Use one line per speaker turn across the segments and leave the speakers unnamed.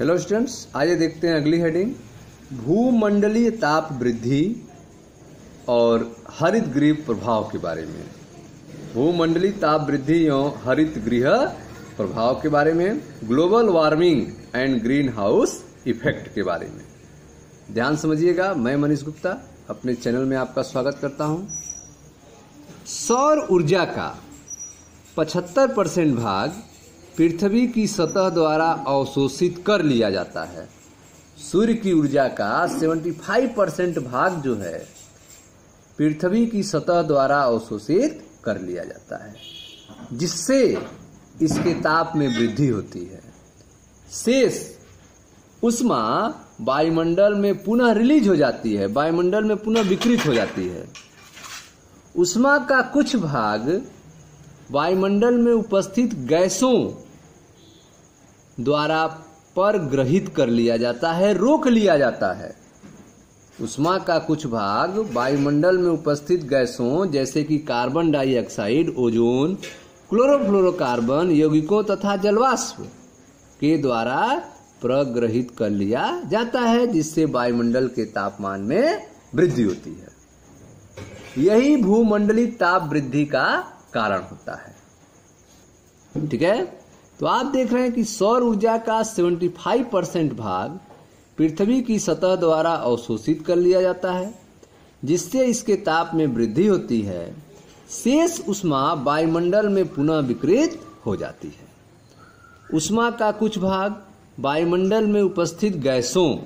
Hello students आइए देखते हैं अगली हेडिंग भूमंडलीय ताप वृद्धि और हरित गृह प्रभाव के बारे में. भूमंडलीय ताप वृद्धि एवं हरित गृह प्रभाव के बारे में. Global warming and greenhouse effect के बारे में. ध्यान समझिएगा, मैं मनीष गुप्ता अपने चैनल में आपका स्वागत करता हूँ. सौर ऊर्जा का 75 परसेंट भाग पृथ्वी की सतह द्वारा अवशोषित कर लिया जाता है। सूर्य की ऊर्जा का 75 परसेंट भाग जो है, पृथ्वी की सतह द्वारा अवशोषित कर लिया जाता है, जिससे इसके ताप में वृद्धि होती है। शेष उष्मा वायुमंडल में पुनः रिलीज़ हो जाती है, वायुमंडल में पुनः विकृत हो जाती है। उष्मा का कुछ भाग वायुमंडल में उपस्थित गैसों द्वारा पर ग्रहित कर लिया जाता है, रोक लिया जाता है। उष्मा का कुछ भाग वायुमंडल में उपस्थित गैसों, जैसे कि कार्बन डाइऑक्साइड, ओजोन, क्लोरोफ्लोरोकार्बन, यौगिकों तथा जलवाष्प के द्वारा प्रग्रहित कर लिया जाता है, जिससे वायुमंडल के तापमान में वृद्धि होती है। यही भूमंडलीय ताप वृद्धि का कारण होता है। ठीक है? तो आप देख रहे हैं कि सौर ऊर्जा का 75 परसेंट भाग पृथ्वी की सतह द्वारा अवशोषित कर लिया जाता है, जिससे इसके ताप में वृद्धि होती है। शेष उष्मा वायुमंडल में पुनः विकृत हो जाती है। उष्मा का कुछ भाग वायुमंडल में उपस्थित गैसों,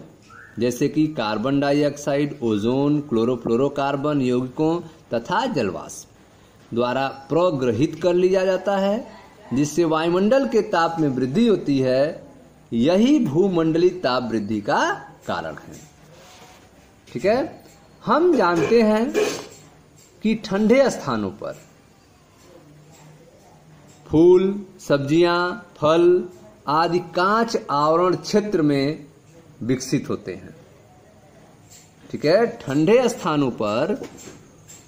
जैसे कि कार्बन डाइऑक्साइड, ओजोन, क्लोरोफ्लोरोकार्बन यौगिकों तथा जलवाष्प द्वारा प्रग्रहित कर लिया जाता है। जिससे वायुमंडल के ताप में वृद्धि होती है, यही भूमंडलीय ताप वृद्धि का कारण है। ठीक है? हम जानते हैं कि ठंडे स्थानों पर फूल, सब्ज़ियाँ, फल आदि कांच आवरण क्षेत्र में विकसित होते हैं। ठीक है? ठंडे स्थानों पर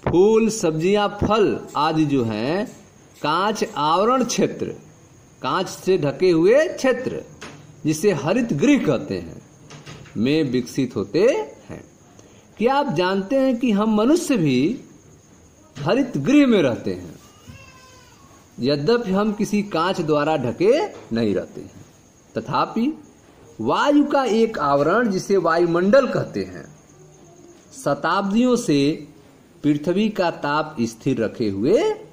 फूल, सब्ज़ियाँ, फल आदि जो हैं कांच आवरण क्षेत्र, कांच से ढके हुए क्षेत्र, जिसे हरित गृह कहते हैं, में विकसित होते हैं। क्या आप जानते हैं कि हम मनुष्य भी हरित गृह में रहते हैं? यद्यपि हम किसी कांच द्वारा ढके नहीं रहते हैं। तथापि वायु का एक आवरण, जिसे वायुमंडल कहते हैं, शताब्दियों से पृथ्वी का ताप स्थिर रखे हुए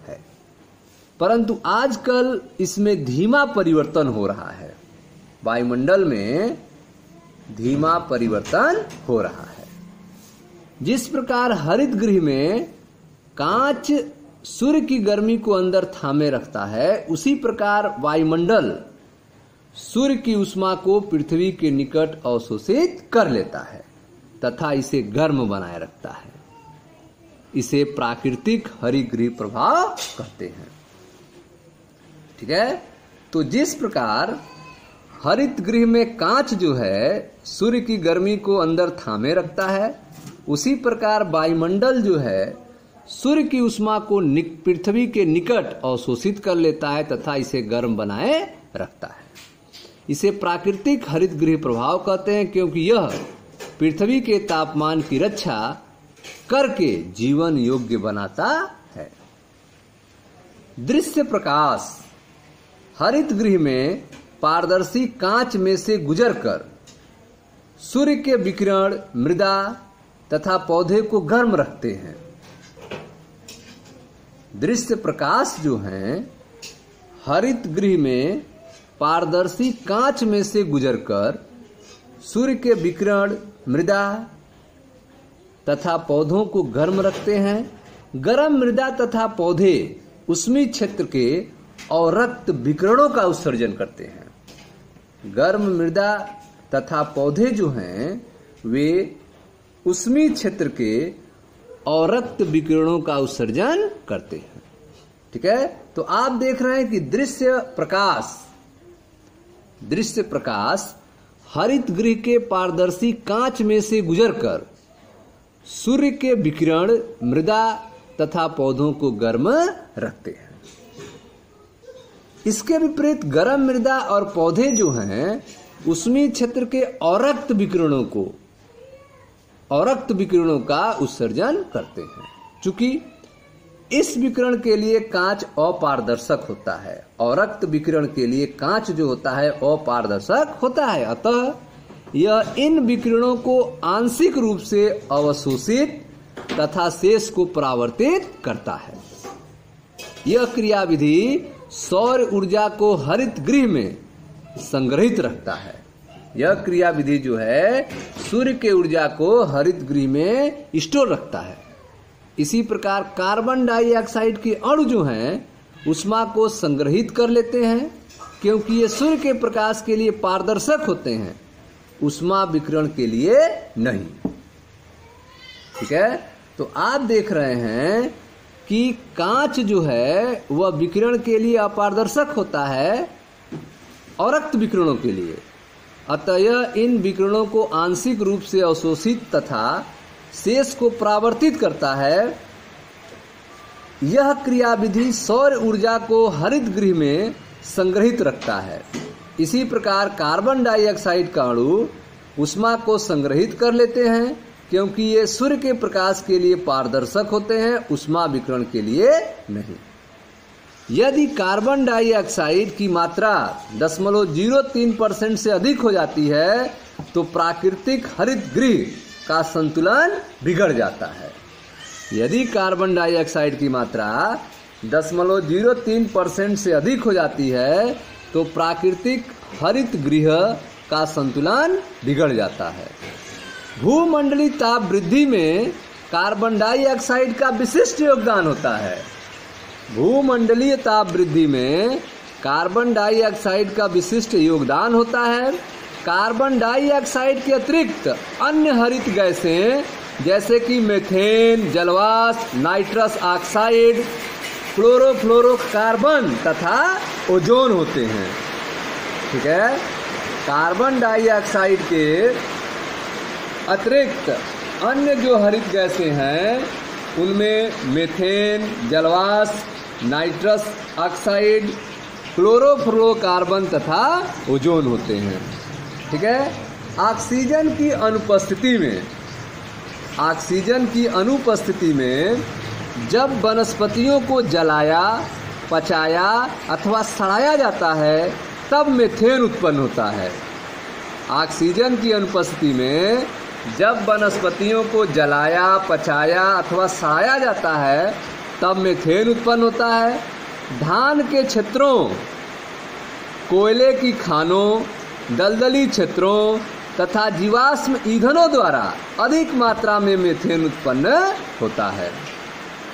परंतु आजकल इसमें धीमा परिवर्तन हो रहा है। वायुमंडल में धीमा परिवर्तन हो रहा है। जिस प्रकार हरित गृह में कांच सूर्य की गर्मी को अंदर थामे रखता है, उसी प्रकार वायुमंडल सूर्य की उष्मा को पृथ्वी के निकट अवशोषित कर लेता है, तथा इसे गर्म बनाए रखता है। इसे प्राकृतिक हरिगृह प्रभाव कहते हैं। ठीक है? तो जिस प्रकार हरित गृह में कांच जो है, सूर्य की गर्मी को अंदर थामे रखता है, उसी प्रकार वायुमंडल जो है, सूर्य की उष्मा को पृथ्वी के निकट अवशोषित कर लेता है तथा इसे गर्म बनाए रखता है। इसे प्राकृतिक हरित गृह प्रभाव कहते हैं, क्योंकि यह पृथ्वी के तापमान की रक्षा करके जीवन योग्य बनाता है। दृश्य प्रकाश हरित गृह में पारदर्शी कांच में से गुजरकर सूर्य के विकिरण, मृदा तथा पौधे को गर्म रखते हैं। दृश्य प्रकाश जो है, हरित गृह में पारदर्शी कांच में से गुजरकर सूर्य के विकिरण, मृदा तथा पौधों को गर्म रखते हैं। गर्म मृदा तथा पौधे उष्मी क्षेत्र के और रक्त विकिरणों का उत्सर्जन करते हैं। गर्म मृदा तथा पौधे जो हैं, वे उष्मी क्षेत्र के और रक्त विकिरणों का उत्सर्जन करते हैं। ठीक है? तो आप देख रहे हैं कि दृश्य प्रकाश दृश्य प्रकाश हरित गृह के पारदर्शी कांच में से गुजरकर सूर्य के विकिरण मृदा तथा पौधों को गर्म रखते हैं। इसके विपरीत गर्म मृदा और पौधे जो हैं, उसमें क्षेत्र के औरक्त विकिरणों को, औरक्त विकिरणों का उत्सर्जन करते हैं। चूँकि इस विकिरण के लिए कांच अपारदर्शक होता है। औरक्त विकिरण के लिए कांच जो होता है, अपारदर्शक होता है। अतः यह इन विकिरणों को आंशिक रूप से अवशोषित तथा शेष को परावर्तित करता है। यह क्रियाविधि सौर ऊर्जा को हरित गृह में संग्रहित रखता है। यह क्रियाविधि जो है, सूर्य के ऊर्जा को हरित गृह में स्टोर रखता है। इसी प्रकार कार्बन डाइऑक्साइड के अणु जो हैं, उष्मा को संग्रहित कर लेते हैं, क्योंकि ये सूर्य के प्रकाश के लिए पारदर्शक होते हैं। उष्मा विकिरण के लिए नहीं। ठीक है? तो आप देख रहे हैं कि कांच जो है, वह विकिरण के लिए अपारदर्शक होता है औरक्त विकिरणों के लिए। अतः इन विकिरणों को आंशिक रूप से अवशोषित तथा शेष को परावर्तित करता है। यह क्रियाविधि सौर ऊर्जा को हरित गृह में संग्रहित रखता है। इसी प्रकार कार्बन डाइऑक्साइड का अणु उष्मा को संग्रहित कर लेते हैं क्योंकि ये सूर्य के प्रकाश के लिए पारदर्शक होते हैं उष्मा विकरण के लिए नहीं। यदि कार्बन डाइऑक्साइड की मात्रा दशमलव ज़ीरो तीन परसेंट से अधिक हो जाती है तो प्राकृतिक हरित गृह का संतुलन बिगड़ जाता है। यदि कार्बन डाइऑक्साइड की मात्रा दशमलव ज़ीरो तीन परसेंट से अधिक हो जाती है तो प्राकृतिक हरित गृह का संतुलन बिगड़ जाता है। भूमंडलीय ताप वृद्धि में कार्बन डाइऑक्साइड का विशिष्ट योगदान होता है। भूमंडलीय ताप वृद्धि में कार्बन डाइऑक्साइड का विशिष्ट योगदान होता है। कार्बन डाइऑक्साइड के अतिरिक्त अन्य हरित गैसें, जैसे कि मेथेन जलवास नाइट्रस ऑक्साइड, क्लोरोफ्लोरोकार्बन तथा ओजोन होते हैं। ठीक है? कार्बन डाइऑक्साइड के अतिरिक्त अन्य जो हरित गैसें हैं, उनमें मेथेन जलवास नाइट्रस, ऑक्साइड, क्लोरोफ्लोरोकार्बन तथा ओजोन होते हैं। ठीक है? ऑक्सीजन की अनुपस्थिति में, ऑक्सीजन की अनुपस्थिति में जब वनस्पतियों को जलाया, पचाया अथवा सड़ाया जाता है, तब मेथेन उत्पन्न होता है। ऑक्सीजन की अनुपस्थिति में जब वनस्पतियों को जलाया, पचाया अथवा सड़ाया जाता है, तब मेथेन उत्पन्न होता है। धान के क्षेत्रों, कोयले की खानों, दलदली क्षेत्रों तथा जीवाश्म ईंधनों द्वारा अधिक मात्रा में मेथेन उत्पन्न होता है।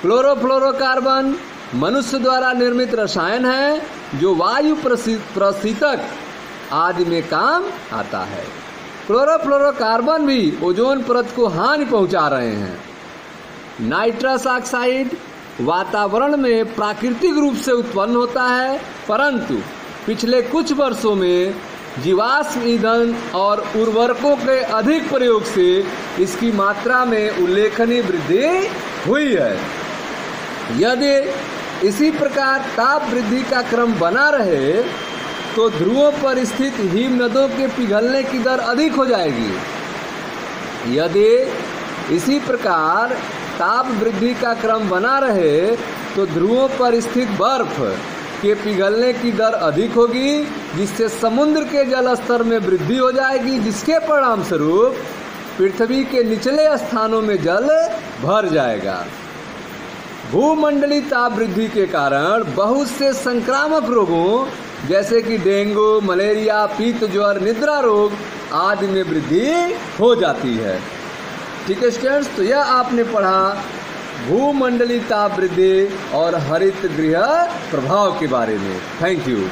क्लोरोफ्लोरोकार्बन मनुष्य द्वारा निर्मित रसायन है, जो वायु प्रशीतक आदि में काम आता है। क्लोरोफ्लोरोकार्बन भी ओजोन परत को हानि पहुँचा रहे हैं। नाइट्रस ऑक्साइड वातावरण में प्राकृतिक रूप से उत्पन्न होता है, परंतु पिछले कुछ वर्षों में जीवाश्म ईंधन और उर्वरकों के अधिक प्रयोग से इसकी मात्रा में उल्लेखनीय वृद्धि हुई है। यदि इसी प्रकार ताप वृद्धि का क्रम बना रहे तो ध्रुवों पर स्थित हिम नदों के पिघलने की दर अधिक हो जाएगी। यदि इसी प्रकार ताप वृद्धि का क्रम बना रहे तो ध्रुवों पर स्थित बर्फ़ के पिघलने की दर अधिक होगी, जिससे समुद्र के जल स्तर में वृद्धि हो जाएगी, जिसके परिणाम स्वरूप पृथ्वी के निचले स्थानों में जल भर जाएगा। भूमंडलीय ताप वृद्धि के कारण बहुत से संक्रामक रोगों जैसे कि डेंगू, मलेरिया पीत ज्वर, निद्रा रोग आदि में वृद्धि हो जाती है। ठीक है स्टूडेंट्स तो यह आपने पढ़ा भूमंडलीय ताप वृद्धि और हरित गृह प्रभाव के बारे में। Thank you